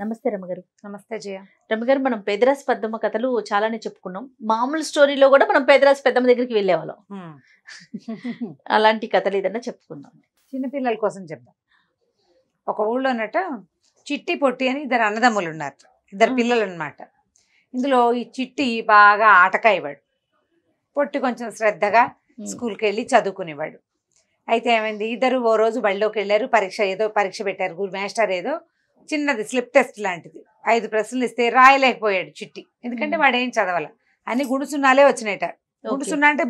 నమస్తే రమగారు. నమస్తే జయ. రమగారు మనం పేదరాశి పెద్దమ్మ కథలు చాలానే చెప్పుకున్నాం. మామూలు స్టోరీలో కూడా మనం పేదరాశి పెద్దమ్మ దగ్గరికి వెళ్ళేవాళ్ళం. అలాంటి కథలు ఏదైనా చెప్పుకుందాం. చిన్నపిల్లల కోసం చెప్దాం. ఒక ఊళ్ళోనట చిట్టి పొట్టి అని ఇద్దరు అన్నదమ్ములు ఉన్నారు. ఇద్దరు. పిల్లలు అనమాట ఇందులో ఈ చిట్టి బాగా ఆటకాయవాడు. పొట్టి కొంచెం శ్రద్ధగా స్కూల్కి వెళ్ళి చదువుకునేవాడు. అయితే ఏమైంది? ఇద్దరు ఓ రోజు బడిలోకి వెళ్ళారు పరీక్ష ఏదో పరీక్ష పెట్టారు. గురు మాస్టర్ ఏదో చిన్నది స్లిప్ టెస్ట్ లాంటిది. ఐదు ప్రశ్నలు ఇస్తే రాయలేకపోయాడు చిట్టి. ఎందుకంటే. వాడు ఏం చదవాల. అన్ని గుణసున్నాలే వచ్చినాయట. గుణసున్నా అంటే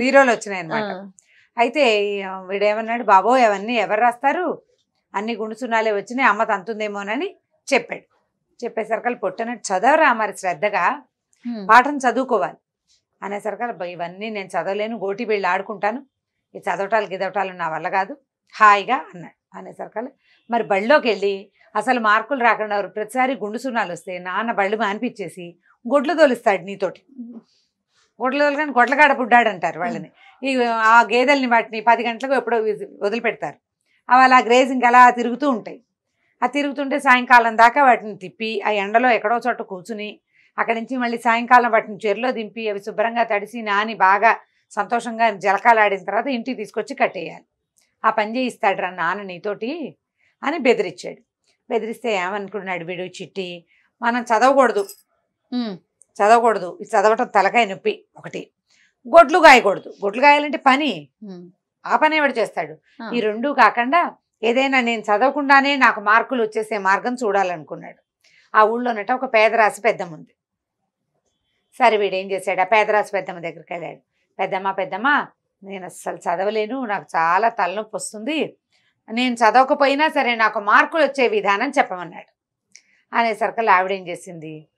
జీరోలు వచ్చినాయి అనమాట అయితే వీడేమన్నాడు బాబోయ్ అవన్నీ ఎవరు రాస్తారు? అన్ని గుణసున్నాలే వచ్చినాయి అమ్మ తంతుందేమోనని చెప్పాడు. చెప్పేసరికి పొట్టనట్టు చదవరా మరి శ్రద్ధగా? పాఠం చదువుకోవాలి. అనేసరికి "అబ్బా, ఇవన్నీ నేను చదవలేను గోటి వెళ్ళి ఆడుకుంటాను. ఈ చదవటాలు గిదవటాలు నా వల్ల కాదు. హాయిగా అన్నాడు. అనేసరికి మరి బళ్ళోకి వెళ్ళి అసలు మార్కులు రాకుండా ప్రతిసారి గుండు సున్నాలు వస్తే నాన్న బళ్ళు మానిపించేసి గొడ్లు తోలుస్తాడు నీతోటి. గొడ్లు తోలుకొని గొడ్లకాడ పుడ్డాడు అంటారు వాళ్ళని ఈ ఆ గేదెల్ని వాటిని పది గంటలకు ఎప్పుడో వదిలిపెడతారు. అవి అలా గ్రేజింగ్ అలా తిరుగుతూ ఉంటాయి. ఆ తిరుగుతుంటే సాయంకాలం దాకా వాటిని తిప్పి ఆ ఎండలో ఎక్కడో చోట కూర్చుని అక్కడి నుంచి మళ్ళీ సాయంకాలం వాటిని చెరులో దింపి అవి శుభ్రంగా తడిసి నాని బాగా సంతోషంగా జలకాలాడిన తర్వాత ఇంటికి తీసుకొచ్చి కట్టేయాలి. ఆ పని చేయిస్తాడు రా నాన్న నీతోటి అని బెదిరించాడు బెదిరిస్తే ఏమనుకున్నాడు వీడు చిట్టి? మనం చదవకూడదు. చదవకూడదు. ఇది చదవటం తలకాయ నొప్పి ఒకటి. గొడ్లు గాయకూడదు. గొడ్లు గాయాలంటే పని. ఆ పని ఎవడు చేస్తాడు? ఈ రెండు కాకుండా ఏదైనా నేను చదవకుండానే నాకు మార్కులు వచ్చేసే మార్గం చూడాలనుకున్నాడు. ఆ ఊళ్ళోనట ఒక పేదరాశి పెద్దమ్మ ఉంది. సరే వీడు ఏం చేశాడు? ఆ పేదరాశి పెద్దమ్మ దగ్గరికి వెళ్ళాడు. పెద్దమ్మ పెద్దమ్మ నేను అస్సలు చదవలేను నాకు చాలా తలనొప్పి వస్తుంది. నేను చదవకపోయినా సరే నాకు మార్కులు వచ్చే విధానం చెప్పమన్నాడు. అనేసరికి ఆవిడేం చేసింది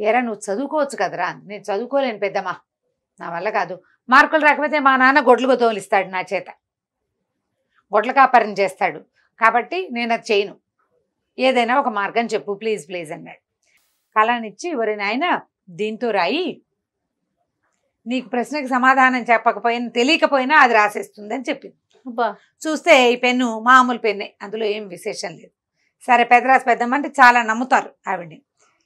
ఎరా నువ్వు చదువుకోవచ్చు కదరా నేను చదువుకోలేను పెద్దమ్మ నా వల్ల కాదు. మార్కులు రాకపోతే మా నాన్న గొడ్లు తోలిస్తాడు నా చేత. గొడ్ల కాపరం చేస్తాడు. కాబట్టి నేను అది చేయను. ఏదైనా ఒక మార్గం చెప్పు ప్లీజ్ ప్లీజ్ అన్నాడు. కళనిచ్చి ఎవరి నాయన దీంతో రాయి నీకు ప్రశ్నకి సమాధానం చెప్పకపోయినా తెలియకపోయినా అది రాసేస్తుంది అని చెప్పింది. అబ్బా. చూస్తే ఈ పెన్ను మామూలు పెన్నే అందులో ఏం విశేషం లేదు. సరే పెద్దరాసి పెద్దమ్మంటే చాలా నమ్ముతారు ఆవిడ్ని.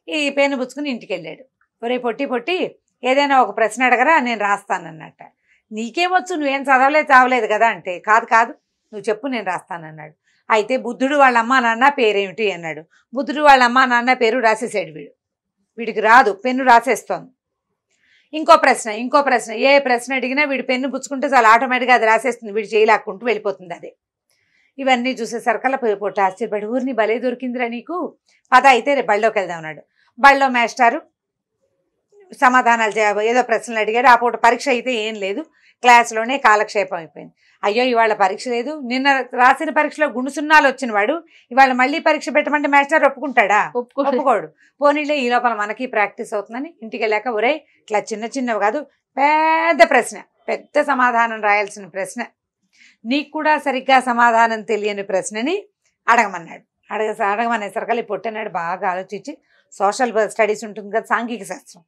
ఈ పెన్ను పుచ్చుకుని ఇంటికి వెళ్ళాడు ఒరే పొట్టి పొట్టి ఏదైనా ఒక ప్రశ్న అడగరా నేను రాస్తానన్నట్ట. నీకేమొచ్చు నువ్వేం చదవలేదు చావలేదు కదా అంటే కాదు కాదు నువ్వు చెప్పు నేను రాస్తానన్నాడు. అయితే బుద్ధుడు వాళ్ళ అమ్మా నాన్న పేరేమిటి అన్నాడు. బుద్ధుడు వాళ్ళ అమ్మా నాన్న పేరు రాసేసాడు వీడు. వీడికి రాదు పెన్ను రాసేస్తోంది. ఇంకో ప్రశ్న ఇంకో ప్రశ్న. ఏ ప్రశ్న అడిగినా వీడు పెన్ను పుచ్చుకుంటే చాలా ఆటోమేటిక్గా అది రాసేస్తుంది. వీడు చేయలేకుంటూ వెళ్ళిపోతుంది అది. ఇవన్నీ చూసేసరికల్లా పోయి ఆశ్చర్యపడి ఊరిని భలే దొరికిందిరా నీకు. పద అయితే రేపు బళ్ళోకి వెళ్దాం అన్నాడు. బళ్ళో మేస్టారు సమాధానాలు చే ఏదో ప్రశ్నలు అడిగాడు ఆ పూట పరీక్ష అయితే ఏం లేదు. క్లాస్లోనే కాలక్షేపం అయిపోయింది. అయ్యో ఇవాళ పరీక్ష లేదు. నిన్న రాసిన పరీక్షలో గుండు సున్నాలు వచ్చిన వాడు ఇవాళ మళ్ళీ పరీక్ష పెట్టమంటే మాస్టర్ ఒప్పుకుంటాడా? ఒప్పుకో ఒప్పుకోడు. పోనీలే ఈ లోపల మనకి ప్రాక్టీస్ అవుతుందని ఇంటికి వెళ్ళాక ఒరే ఇట్లా చిన్న చిన్నవి కాదు పెద్ద ప్రశ్న పెద్ద సమాధానం రాయాల్సిన ప్రశ్న. నీకు కూడా సరిగ్గా సమాధానం తెలియని ప్రశ్నని అడగమన్నాడు. అడగ అడగమనేసరికి పొట్టనాడు బాగా ఆలోచించి సోషల్ స్టడీస్ ఉంటుంది కదా సాంఘిక శాస్త్రం.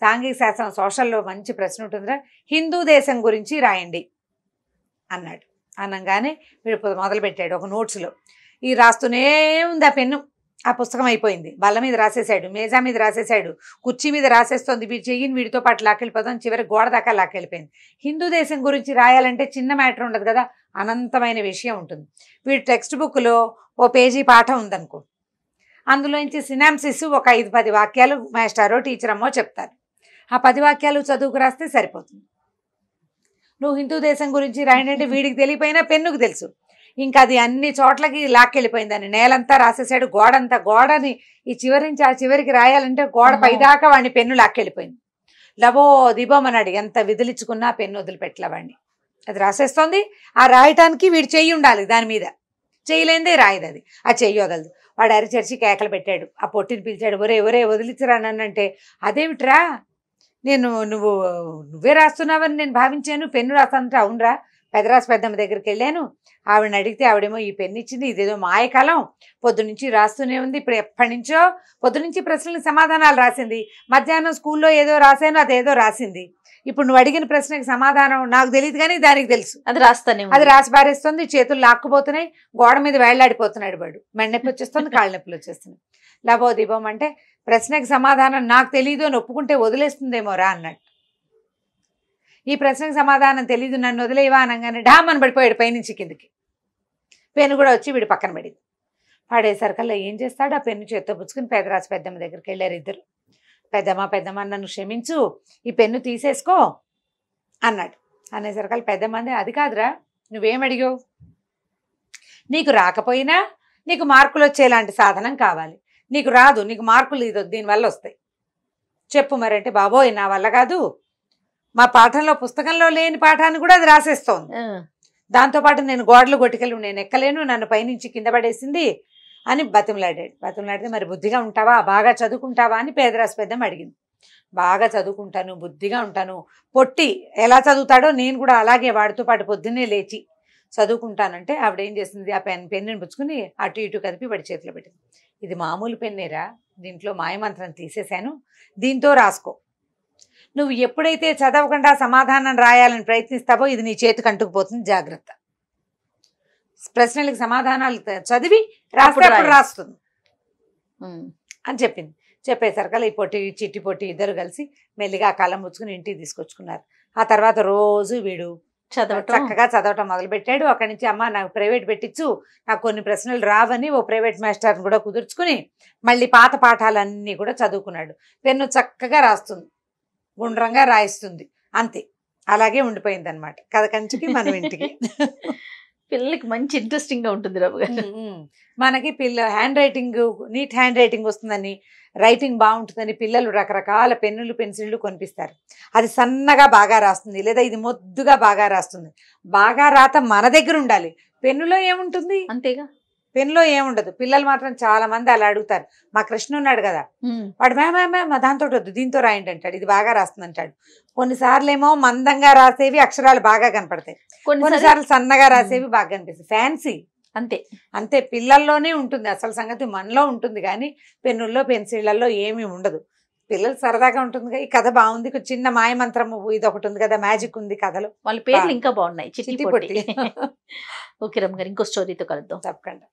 సాంఘిక శాస్త్రం సోషల్లో మంచి ప్రశ్న ఉంటుందిరా. హిందూ దేశం గురించి రాయండి అన్నాడు. అనగానే వీడు మొదలు పెట్టాడు ఒక నోట్స్లో. ఈ రాస్తూనే ఉంది ఆ పెన్ను. ఆ పుస్తకం అయిపోయింది. బల్ల మీద రాసేసాడు మేజా మీద రాసేసాడు కుర్చీ మీద రాసేస్తోంది. వీడి చెయ్యిని వీడితో పాటు లాక్కెళ్ళిపోతాం చివరి గోడ దాకా లాక్కెళ్ళిపోయింది. హిందూ దేశం గురించి రాయాలంటే చిన్న మ్యాటర్ ఉండదు కదా? అనంతమైన విషయం ఉంటుంది. వీడి టెక్స్ట్ బుక్లో ఓ పేజీ పాఠం ఉందనుకో. అందులోంచి సినాంసిస్ ఒక ఐదు పది వాక్యాలు మాస్టారో టీచర్ అమ్మో చెప్తారు. ఆ పది వాక్యాలు చదువుకు రాస్తే సరిపోతుంది. నువ్వు హిందూ దేశం గురించి రాయనంటే వీడికి తెలియపోయినా పెన్నుకు తెలుసు. ఇంకా అది అన్ని చోట్లకి లాక్కెళ్ళిపోయింది అని నేలంతా రాసేసాడు గోడంతా గోడని ఈ చివరి నుంచి ఆ చివరికి రాయాలంటే గోడ. పైదాకా వాడిని పెన్ను లాక్కెళ్ళిపోయింది. లవో దిబోమన్నాడు ఎంత విదిలించుకున్నా పెన్ను వదిలిపెట్టలే వాడిని. అది రాసేస్తోంది ఆ రాయటానికి వీడు చెయ్యి ఉండాలి దాని మీద. చేయలేందే రాయదు అది. ఆ చెయ్యి వదలదు. వాడు అరిచరిచి కేకలు పెట్టాడు ఆ పొట్టిని పిలిచాడు ఒరే ఒరే వదిలించరా నన్నంటే. అదేమిట్రా? నేను నువ్వు నువ్వే రాస్తున్నావని నేను భావించాను. పెన్ను రాస్తానంటే అవునరా. పెదరాసు పెద్దమ్మ దగ్గరికి వెళ్ళాను. ఆవిడని అడిగితే ఆవిడేమో ఈ పెన్ను ఇచ్చింది ఇదేదో మాయకాలం. పొద్దు నుంచి రాస్తూనే ఉంది. ఇప్పుడు ఎప్పటి నుంచో పొద్దు నుంచి ప్రశ్నలకు సమాధానాలు రాసింది. మధ్యాహ్నం స్కూల్లో ఏదో రాశాను అదేదో రాసింది. ఇప్పుడు నువ్వు అడిగిన ప్రశ్నకి సమాధానం నాకు తెలియదు కానీ దానికి తెలుసు. అది రాస్తానే అది రాసి బారేస్తుంది చేతులు లాక్కుపోతున్నాయి గోడ మీద వేళ్ళాడిపోతున్నాడు వాడు. మెడ నొప్పి వచ్చేస్తుంది కాళ్ళ నొప్పులు వచ్చేస్తున్నాయి. లాభో దీపం అంటే ప్రశ్నకి సమాధానం నాకు తెలియదు అని ఒప్పుకుంటే వదిలేస్తుందేమోరా అన్నట్టు. అన్నాడు ఈ ప్రశ్నకి సమాధానం తెలీదు నన్ను వదిలేవా అనగానే డామ్ పడిపోయాడు పైనుంచి కిందికి. పెన్ను కూడా వచ్చి వీడి పక్కన పడింది. పడేసరికల్లా ఏం చేస్తాడు? ఆ పెన్ను చేత్తో పుచ్చుకుని పెదరాజు పెద్దమ్మ దగ్గరికి వెళ్ళారు ఇద్దరు. పెద్దమ్మ పెద్దమ్మ నన్ను క్షమించు ఈ పెన్ను తీసేసుకో అన్నాడు. అనేసరికల్ పెద్దమ్మంది అది కాదురా నువ్వేం అడిగావు? నీకు రాకపోయినా నీకు మార్కులు వచ్చేలాంటి సాధనం కావాలి. నీకు రాదు నీకు మార్కులు ఇది దీనివల్ల వస్తాయి. చెప్పు మరంటే బాబోయ్ నా వల్ల కాదు. మా పాఠంలో పుస్తకంలో లేని పాఠాన్ని కూడా అది రాసేస్తోంది. దాంతోపాటు నేను గోడలు కొట్టుకెళ్ళి నేను ఎక్కలేను నన్ను పైనుంచి కింద పడేసింది అని బతిమలాడాడు. బతిమలాడితే మరి బుద్ధిగా ఉంటావా? బాగా చదువుకుంటావా? అని పేదరాశి పెద్దమ్మ అడిగింది. బాగా చదువుకుంటాను బుద్ధిగా ఉంటాను. పొట్టి ఎలా చదువుతాడో నేను కూడా అలాగే వాడితో పాటు పొద్దున్నే లేచి చదువుకుంటానంటే ఆవిడ ఏం చేసింది? ఆ పెన్ పెన్నుని పుచ్చుకుని అటు ఇటు కదిపి వాడి చేతిలో పెట్టింది. ఇది మామూలు పెన్నేరా? దీంట్లో మాయమంత్రం తీసేశాను. దీంతో రాసుకో. నువ్వు ఎప్పుడైతే చదవకుండా సమాధానం రాయాలని ప్రయత్నిస్తావో ఇది నీ చేతికి అంటుకుపోతుంది జాగ్రత్త. ప్రశ్నలకు సమాధానాలు చదివి రాయాలి. రాస్తుంది. అని చెప్పింది. చెప్పేసరికల్లా ఈ పొట్టి చిట్టి పొట్టి ఇద్దరు కలిసి మెల్లిగా ఆ కళ్ళం పుచ్చుకుని ఇంటికి తీసుకొచ్చుకున్నారు. ఆ తర్వాత రోజు వీడు చదవటం. చక్కగా చదవటం మొదలుపెట్టాడు. అక్కడి నుంచి అమ్మ నాకు ప్రైవేట్ పెట్టించు నాకు కొన్ని ప్రశ్నలు రావని ఓ ప్రైవేట్ మాస్టర్ని కూడా కుదుర్చుకుని మళ్ళీ పాత పాఠాలన్నీ కూడా చదువుకున్నాడు. పెన్ను చక్కగా రాస్తుంది. గుండ్రంగా రాయిస్తుంది. అంతే. అలాగే ఉండిపోయింది అనమాట కథ కంచికి మనం ఇంటికి. పిల్లలకి మంచి ఇంట్రెస్టింగ్గా ఉంటుంది రాబు గారు. మనకి పిల్ల hand writing neat hand writing వస్తుందని రైటింగ్ బాగుంటుందని పిల్లలు రకరకాల పెన్నులు పెన్సిళ్ళు కొనిపిస్తారు. అది సన్నగా బాగా రాస్తుంది లేదా ఇది మొద్దుగా బాగా రాస్తుంది. బాగా రాత మన దగ్గర ఉండాలి. పెన్నులో ఏముంటుంది? అంతేగా? పెన్నులో ఏముండదు. పిల్లలు మాత్రం చాలా మంది అలా అడుగుతారు. మా కృష్ణ ఉన్నాడు కదా. వాడు మ్యామ్ మ్యామ్ దాంతో వద్దు దీంతో రాయండి అంటాడు. ఇది బాగా రాస్తుంది అంటాడు కొన్నిసార్లు ఏమో మందంగా రాసేవి అక్షరాలు బాగా కనపడతాయి. కొన్నిసార్లు సన్నగా రాసేవి బాగా కనిపిస్తాయి. ఫ్యాన్సీ. అంతే. అంతే పిల్లల్లోనే ఉంటుంది. అసలు సంగతి మనలో ఉంటుంది కానీ పెన్నుల్లో పెన్సిళ్ళలో ఏమీ ఉండదు. పిల్లలు సరదాగా ఉంటుంది ఈ కథ బాగుంది. చిన్న మాయమంత్రం ఇది ఒకటి ఉంది కదా. మ్యాజిక్ ఉంది కథలో. వాళ్ళ పేర్లు ఇంకా బాగున్నాయి. చిట్టి పొట్టి. పొట్టి. ఓకే రమ్మ గారు ఇంకో స్టోరీతో కలుద్దాం. తప్పకుండా.